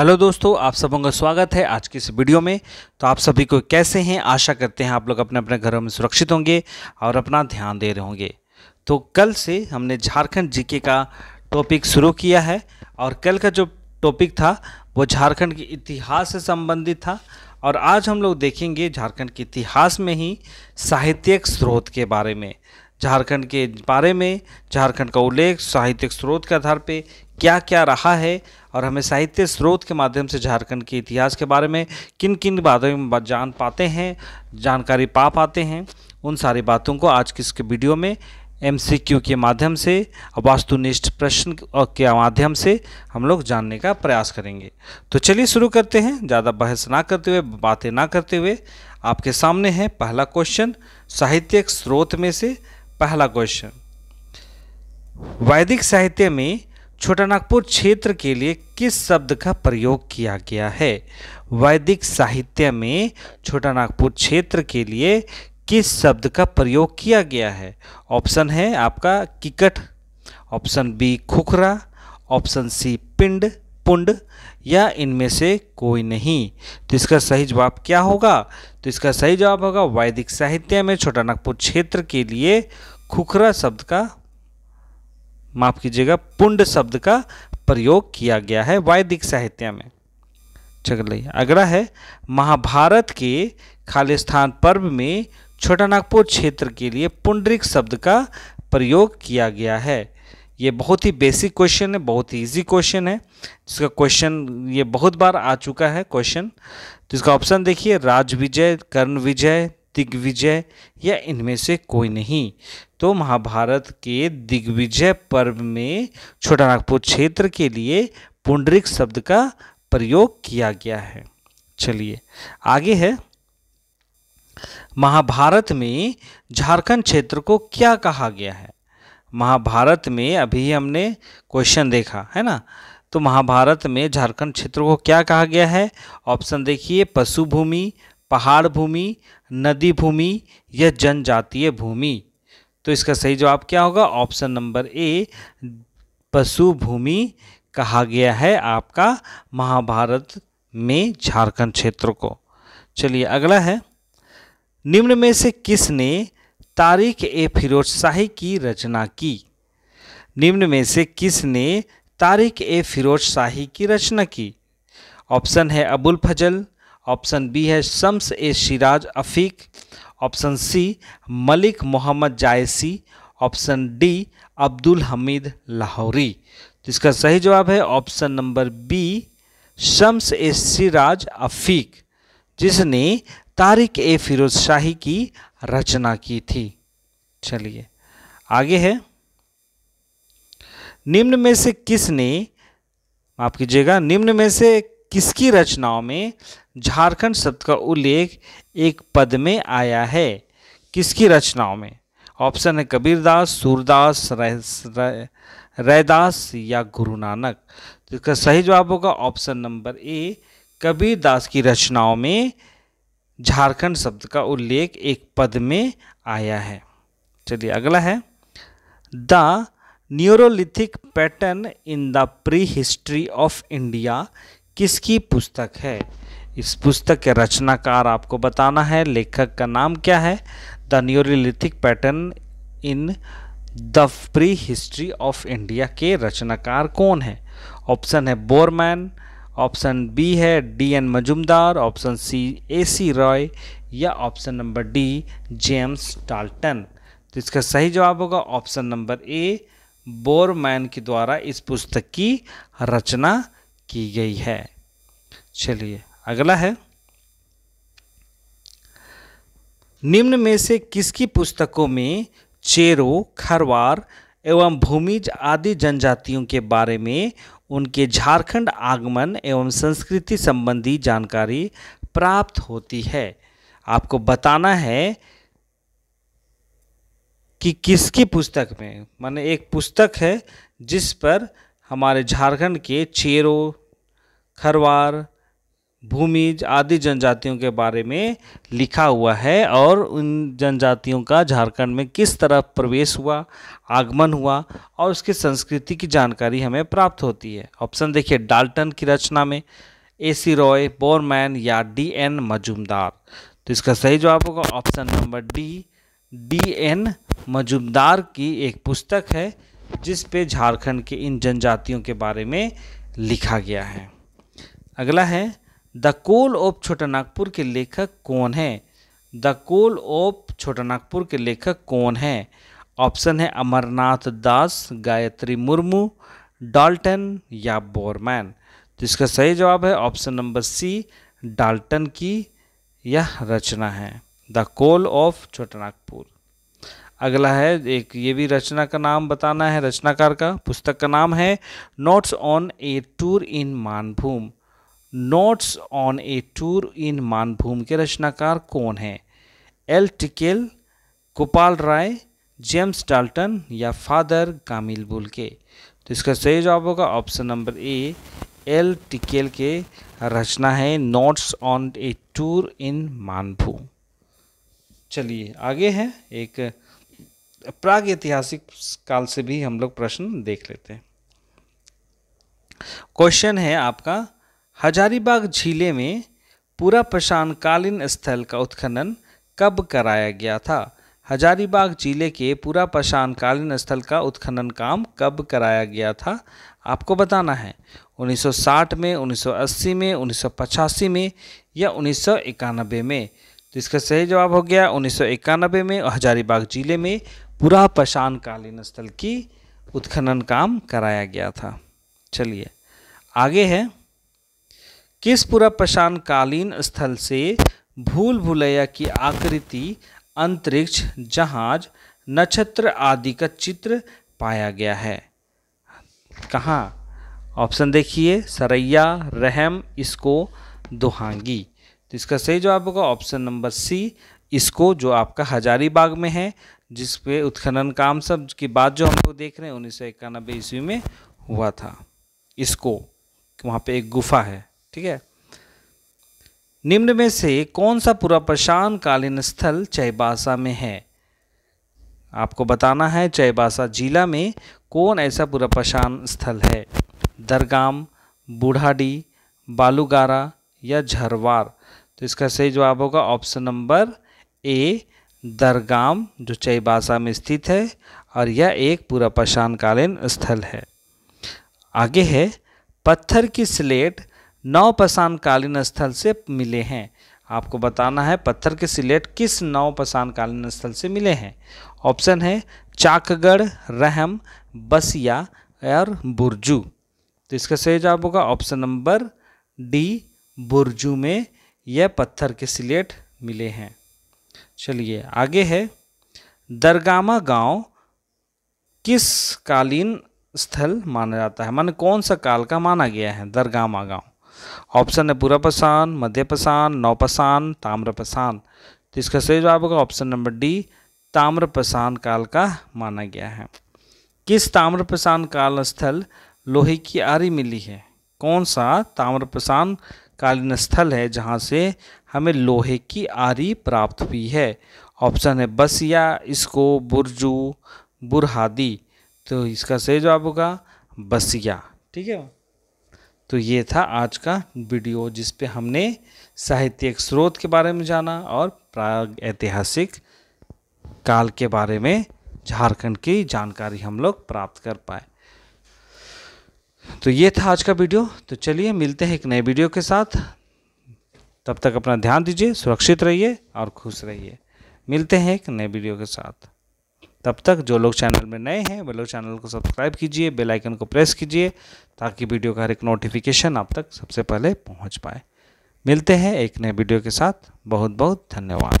Hello दोस्तों, आप सबों का स्वागत है आज की इस वीडियो में। तो आप सभी को कैसे हैं? आशा करते हैं आप लोग अपने अपने घरों में सुरक्षित होंगे और अपना ध्यान दे रहे होंगे। तो कल से हमने झारखंड जीके का टॉपिक शुरू किया है और कल का जो टॉपिक था, वो झारखंड के इतिहास से संबंधित था और आज हम लोग देखेंगे झारखंड के इतिहास में ही साहित्यिक स्रोत के बारे में। झारखंड के बारे में, झारखंड का उल्लेख, साहित्यिक स्रोत के आधार पे क्या क्या रहा है और हमें साहित्य स्रोत के माध्यम से झारखंड के इतिहास के बारे में किन किन बातों में जान पाते हैं, जानकारी पा पाते हैं, उन सारी बातों को आज की इसके वीडियो में एमसीक्यू के माध्यम से, वास्तुनिष्ठ प्रश्न के माध्यम से हम लोग जानने का प्रयास करेंगे। तो चलिए शुरू करते हैं। ज़्यादा बहस ना करते हुए, बातें ना करते हुए, आपके सामने है पहला क्वेश्चन साहित्यिक स्रोत में से पहला क्वेश्चन वैदिक साहित्य में छोटानागपुर क्षेत्र के लिए किस शब्द का प्रयोग किया गया है? वैदिक साहित्य में छोटानागपुर क्षेत्र के लिए किस शब्द का प्रयोग किया गया है? ऑप्शन है आपका Kikat, option B Khukhra, option C Pind Pund, या इनमें से कोई नहीं। तो इसका सही जवाब क्या होगा? तो इसका सही जवाब होगा वैदिक साहित्य में छोटा नागपुर क्षेत्र के लिए खुखरा शब्द का, माफ़ कीजिएगा, पुंड शब्द का प्रयोग किया गया है वैदिक साहित्य में। चलिए, अगला है, महाभारत के खालिस्तान पर्व में छोटा नागपुर क्षेत्र के लिए पुंडरिक शब्द का प्रयोग किया गया है। ये बहुत ही बेसिक क्वेश्चन है, बहुत ही इजी क्वेश्चन है। जिसका क्वेश्चन ये बहुत बार आ चुका है क्वेश्चन तो इसका ऑप्शन देखिए, राज विजय, कर्ण विजय दिग्विजय या इनमें से कोई नहीं। तो महाभारत के दिग्विजय पर्व में छोटा नागपुर क्षेत्र के लिए पुंडरिक शब्द का प्रयोग किया गया है। चलिए, आगे है। महाभारत में झारखंड क्षेत्र को क्या कहा गया है? महाभारत में अभी हमने क्वेश्चन देखा, है ना? तो महाभारत में झारखंड क्षेत्र को क्या कहा गया है? ऑप्शन देखिए पशु भूमि पहाड़ भूमि, नदी भूमि या जनजातीय भूमि। तो इसका सही जवाब क्या होगा? ऑप्शन नंबर ए पशु भूमि कहा गया है आपका महाभारत में झारखंड क्षेत्र को। चलिए, अगला है। निम्न में से किसने तारीख ए फिरोज शाही की रचना की। निम्न में से किसने तारिक ए फिरोज शाही की रचना की? ऑप्शन है अबुल फजल, ऑप्शन बी है Shams e Siraj Afif, option C Malik Mohammad Jayasi, option D Abdul Hamid Lahori. तो इसका सही जवाब है option number B Shams e Siraj Afif, जिसने तारिक ए फिरोज शाही की रचना की थी। चलिए, आगे है। निम्न में से किसने, माफ़ कीजिएगा, निम्न में से किसकी रचनाओं में झारखंड शब्द का उल्लेख एक पद में आया है? किसकी रचनाओं में? ऑप्शन है कबीरदास, सूरदास रैदास या गुरु नानक। तो इसका सही जवाब होगा ऑप्शन नंबर ए, कबीरदास की रचनाओं में झारखंड शब्द का उल्लेख एक पद में आया है। चलिए अगला है। The neolithic pattern in the prehistory of India किसकी पुस्तक है? इस पुस्तक के रचनाकार आपको बताना है, लेखक का नाम क्या है? The neolithic pattern in the prehistory of India के रचनाकार कौन है? ऑप्शन है बोरमैन ऑप्शन बी है D N Majumdar, option C A C Roy या option number D James Dalton तो इसका सही जवाब होगा ऑप्शन नंबर ए, बोरमैन के द्वारा इस पुस्तक की रचना की गई है। चलिए, अगला है। निम्न में से किसकी पुस्तकों में चेरो, खरवार एवं भूमिज आदि जनजातियों के बारे में उनके झारखंड आगमन एवं संस्कृति संबंधी जानकारी प्राप्त होती है। आपको बताना है कि किसकी पुस्तक में, माने एक पुस्तक है जिस पर हमारे झारखंड के चेरो, खरवार भूमिज आदि जनजातियों के बारे में लिखा हुआ है और उन जनजातियों का झारखंड में किस तरह प्रवेश हुआ, आगमन हुआ और उसकी संस्कृति की जानकारी हमें प्राप्त होती है। ऑप्शन देखिए, डाल्टन की रचना में ए सी रॉय, बोरमैन या डी एन मजुमदार। तो इसका सही जवाब होगा option number D D N Majumdar की एक पुस्तक है, जिस पे झारखंड के इन जनजातियों के बारे में लिखा गया है। अगला है द कोल ऑफ़ छोटानागपुर के लेखक कौन है? द कोल ऑफ़ छोटानागपुर के लेखक कौन है? ऑप्शन है अमरनाथ दास, गायत्री मुर्मू, डाल्टन या बोरमैन। तो इसका सही जवाब है ऑप्शन नंबर सी, डाल्टन की यह रचना है। द कोल ऑफ़ छोटानागपुर अगला है, एक ये भी रचना का नाम बताना है, रचनाकार का, पुस्तक का नाम है notes on a tour in Manbhum. Notes on a tour in Manbhum के रचनाकार कौन है? L Tickell, Gopal Rai, James Dalton या फादर कामिल बुल के तो इसका सही जवाब होगा ऑप्शन नंबर ए, एल टिकेल के रचना है notes on a tour in Manbhum. चलिए, आगे है। एक प्राग ऐतिहासिक काल से भी हम लोग प्रश्न देख लेते हैं। क्वेश्चन है आपका हजारीबाग झीले में पूरा प्रशांतकालीन स्थल का उत्खनन कब कराया गया था? हजारीबाग ज़िले के पूरा प्रशांतकालीन स्थल का उत्खनन काम कब कराया गया था? आपको बताना है। 1960 में 1980 में 1985 में या उन्नीस सौ इक्यानबे में? तो इसका सही जवाब हो गया उन्नीस सौ इक्यानबे में हजारीबाग ज़िले में पूरा कालीन स्थल की उत्खनन काम कराया गया था। चलिए, आगे है। किस पूरा कालीन स्थल से भूल भुलैया की आकृति, अंतरिक्ष, जहाज़, नक्षत्र आदि का चित्र पाया गया है? कहाँ? ऑप्शन देखिए, सरैया, रहम, इसको दोहांगी। तो इसका सही जवाब होगा ऑप्शन नंबर सी, इसको जो आपका हजारीबाग में है, जिस पे उत्खनन काम सब की बात जो हम लोग देख रहे हैं, उन्नीस सौ इक्यानबे ईस्वी में हुआ था। इसको, वहाँ पे एक गुफा है। ठीक है? निम्न में से कौन सा पूरा प्रशांत कालीन स्थल चैबासा में है? आपको बताना है चैबासा जिला में कौन ऐसा पूरा प्रशांत स्थल है? दरगाम, बूढ़ाडी, बालूगारा या झरवार? तो इसका सही जवाब होगा ऑप्शन नंबर ए, दरगाम, जो चईबासा में स्थित है, और यह एक पूरा पशानकालीन स्थल है। आगे है, पत्थर की स्लेट नौ पशानकालीन स्थल से मिले हैं। आपको बताना है पत्थर के सिलेट किस नौ पशानकालीन स्थल से मिले हैं। ऑप्शन है चाकगढ़, रहम, बसिया और बुरजू। तो इसका सही जवाब होगा ऑप्शन नंबर डी, बुरजू में यह पत्थर के स्लेट मिले हैं। चलिए आगे है, दरगामा गाँव किस कालीन स्थल माना जाता है? मान कौन सा काल का माना गया है, दरगामा गाँव? ऑप्शन है पूरा पसान, मध्य पसान नौपसान ताम्रपसान तो इसका सही जवाब होगा ऑप्शन नंबर डी ताम्रपसान काल का माना गया है। किस ताम्रपसान काल स्थल लोहे की आरी मिली है? कौन सा ताम्रपसान कालीन स्थल है जहाँ से हमें लोहे की आरी प्राप्त हुई है? ऑप्शन है बसिया इसको बुरजू, बुरहादी। तो इसका सही जवाब होगा बसिया। ठीक है? तो ये था आज का वीडियो जिस पे हमने साहित्यिक स्रोत के बारे में जाना और प्राग ऐतिहासिक काल के बारे में झारखंड की जानकारी हम लोग प्राप्त कर पाए। तो ये था आज का वीडियो। तो चलिए मिलते हैं एक नए वीडियो के साथ। तब तक अपना ध्यान दीजिए, सुरक्षित रहिए और खुश रहिए। मिलते हैं एक नए वीडियो के साथ। तब तक जो लोग चैनल में नए हैं, वे लोग चैनल को सब्सक्राइब कीजिए, बेल आइकन को प्रेस कीजिए, ताकि वीडियो का हर एक नोटिफिकेशन आप तक सबसे पहले पहुँच पाए। मिलते हैं एक नए वीडियो के साथ। बहुत बहुत धन्यवाद।